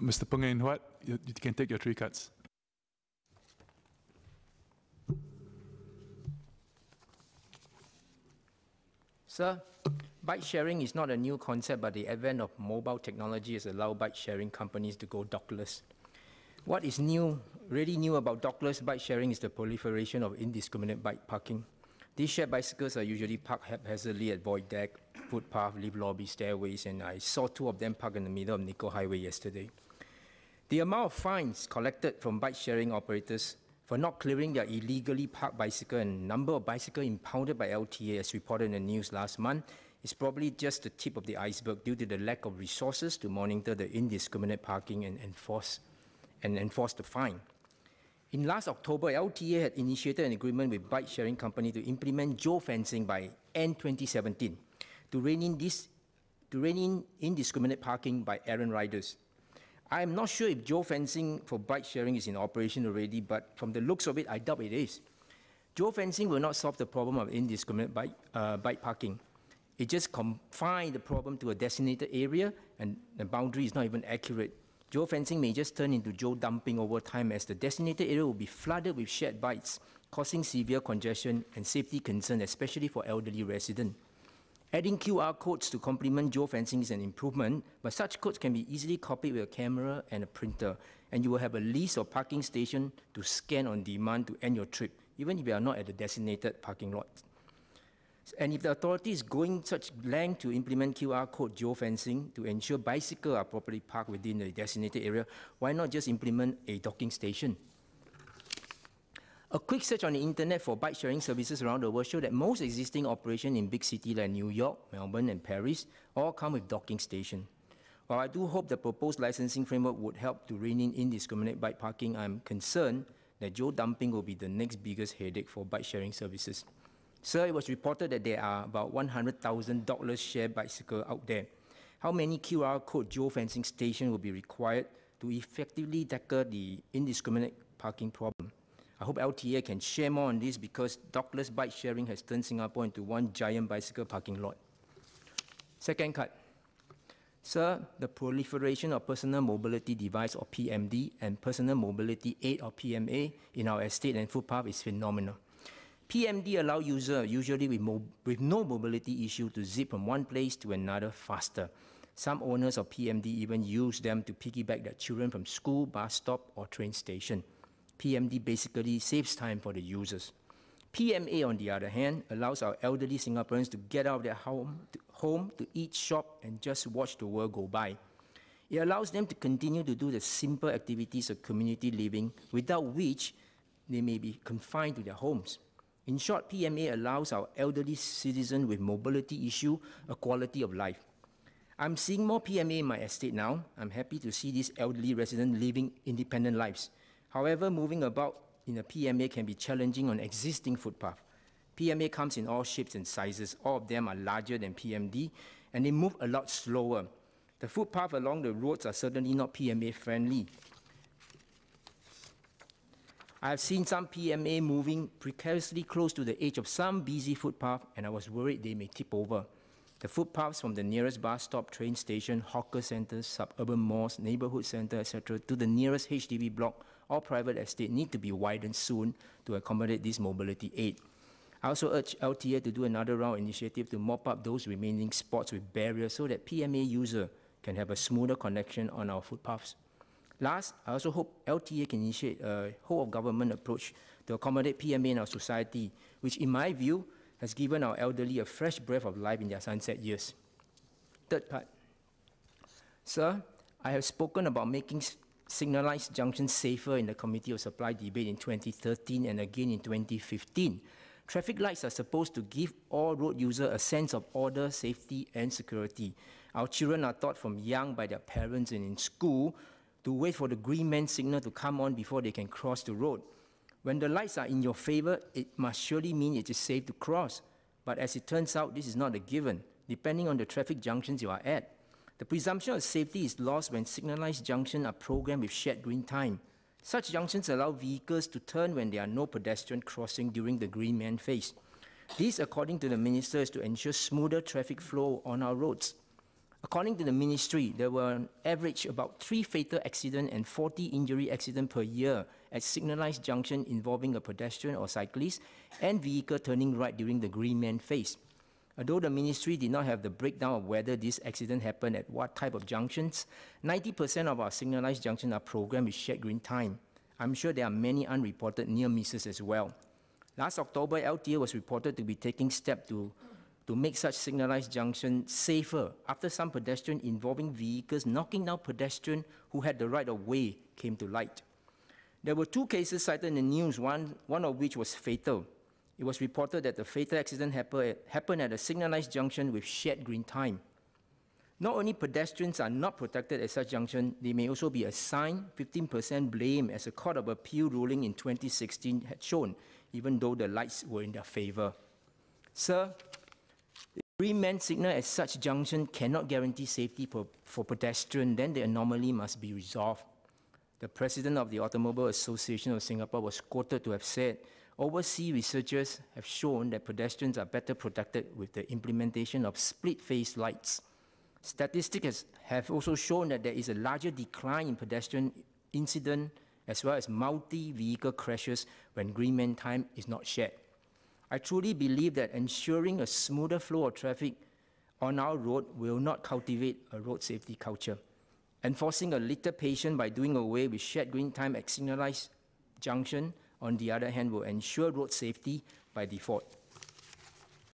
Mr. Png Eng Huat, you, you can take your three cards. Sir, bike sharing is not a new concept, but the advent of mobile technology has allowed bike sharing companies to go dockless. What is new, really new about dockless bike sharing is the proliferation of indiscriminate bike parking. These shared bicycles are usually parked haphazardly at void deck, footpath, lift lobby, stairways, and I saw two of them parked in the middle of Nicoll Highway yesterday. The amount of fines collected from bike sharing operators for not clearing their illegally parked bicycle and number of bicycles impounded by LTA as reported in the news last month is probably just the tip of the iceberg due to the lack of resources to monitor the indiscriminate parking and enforce, and enforce the fine. In last October, LTA had initiated an agreement with bike sharing company to implement geofencing by end 2017 to rein in this to rein in indiscriminate parking by errant riders. I'm not sure if geofencing for bike sharing is in operation already, but from the looks of it, I doubt it is. Geofencing will not solve the problem of indiscriminate bike, uh, bike parking. It just confines the problem to a designated area, and the boundary is not even accurate. Geofencing may just turn into geo dumping over time as the designated area will be flooded with shared bikes, causing severe congestion and safety concern, especially for elderly residents. Adding QR codes to complement geofencing is an improvement, but such codes can be easily copied with a camera and a printer, and you will have a list of parking stations to scan on demand to end your trip, even if you are not at the designated parking lot. And if the authority is going such length to implement QR code geofencing to ensure bicycles are properly parked within the designated area, why not just implement a docking station? A quick search on the internet for bike sharing services around the world show that most existing operations in big cities like New York, Melbourne, and Paris all come with docking station. While I do hope the proposed licensing framework would help to rein in indiscriminate bike parking, I'm concerned that geo dumping will be the next biggest headache for bike sharing services. Sir, it was reported that there are about 100,000 dockless shared bicycles out there. How many QR code geofencing stations will be required to effectively tackle the indiscriminate parking problem? I hope LTA can share more on this because dockless bike sharing has turned Singapore into one giant bicycle parking lot. Second cut. Sir, the proliferation of personal mobility device or PMD and personal mobility aid or PMA in our estate and footpath is phenomenal. PMD allow user, usually with, with no mobility issue, to zip from one place to another faster. Some owners of PMD even use them to piggyback their children from school, bus stop, or train station. PMD basically saves time for the users. PMA, on the other hand, allows our elderly Singaporeans to get out of their home to, home to eat, shop, and just watch the world go by. It allows them to continue to do the simple activities of community living without which they may be confined to their homes. In short, PMA allows our elderly citizens with mobility issue a quality of life. I'm seeing more PMA in my estate now. I'm happy to see these elderly residents living independent lives. However, moving about in a PMA can be challenging on existing footpath. PMA comes in all shapes and sizes. All of them are larger than PMD, and they move a lot slower. The footpath along the roads are certainly not PMA friendly. I have seen some PMA moving precariously close to the edge of some busy footpath, and I was worried they may tip over. The footpaths from the nearest bus stop, train station, hawker centers, suburban malls, neighborhood center, etc., to the nearest HDB block or private estate need to be widened soon to accommodate this mobility aid. I also urge LTA to do another round initiative to mop up those remaining spots with barriers so that PMA user can have a smoother connection on our footpaths. Last, I also hope LTA can initiate a whole of government approach to accommodate PMA in our society, which in my view has given our elderly a fresh breath of life in their sunset years. Third part. Sir, I have spoken about making signalized junctions safer in the Committee of Supply debate in 2013 and again in 2015. Traffic lights are supposed to give all road users a sense of order, safety, and security. Our children are taught from young by their parents and in school to wait for the green man signal to come on before they can cross the road. When the lights are in your favor, it must surely mean it is safe to cross. But as it turns out, this is not a given, depending on the traffic junctions you are at. The presumption of safety is lost when signalized junctions are programmed with shared green time. Such junctions allow vehicles to turn when there are no pedestrian crossing during the green man phase. This, according to the minister, is to ensure smoother traffic flow on our roads. According to the ministry, there were on average about three fatal accidents and 40 injury accidents per year at signalized junction involving a pedestrian or cyclist and vehicle turning right during the green man phase. Although the ministry did not have the breakdown of whether this accident happened at what type of junctions, 90% of our signalized junctions are programmed with shared green time. I'm sure there are many unreported near misses as well. Last October, LTA was reported to be taking steps to, to make such signalized junctions safer after some pedestrian involving vehicles knocking down pedestrians who had the right of way came to light. There were two cases cited in the news, one, one of which was fatal. It was reported that the fatal accident happened at a signalized junction with shared green time. Not only pedestrians are not protected at such junction, they may also be assigned 15% blame as a Court of Appeal ruling in 2016 had shown, even though the lights were in their favor. Sir, green man signal at such junction cannot guarantee safety for, for pedestrians, then the anomaly must be resolved. The president of the Automobile Association of Singapore was quoted to have said, overseas researchers have shown that pedestrians are better protected with the implementation of split-phase lights. Statistics have also shown that there is a larger decline in pedestrian incident as well as multi-vehicle crashes when green man time is not shared. I truly believe that ensuring a smoother flow of traffic on our road will not cultivate a road safety culture. Enforcing a little patience by doing away with shared green time at signalized junction, on the other hand, will ensure road safety by default.